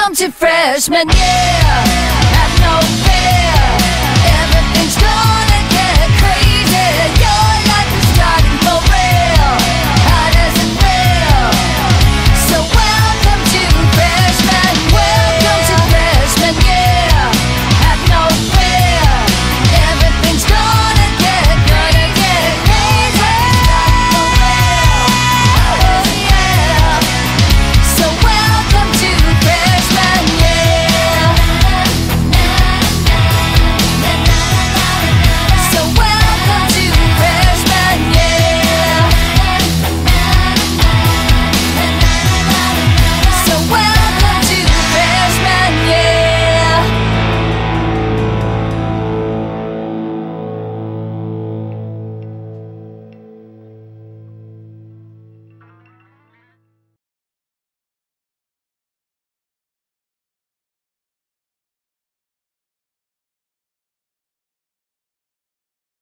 Welcome to freshman year.